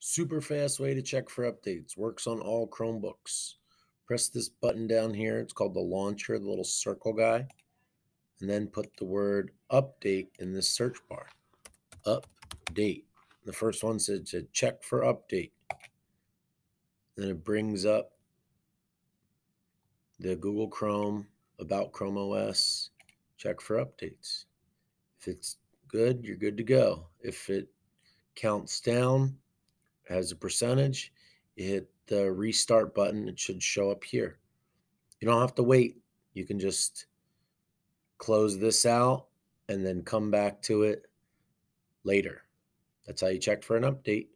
Super fast way to check for updates. Works on all Chromebooks. Press this button down here. It's called the launcher, the little circle guy. And then put the word update in this search bar. Update. The first one says to check for update. Then it brings up the Google Chrome about Chrome OS. Check for updates. If it's good, you're good to go. If it counts down, has a percentage, hit the restart button. It should show up here. You don't have to wait. You can just close this out and then come back to it later. That's how you check for an update.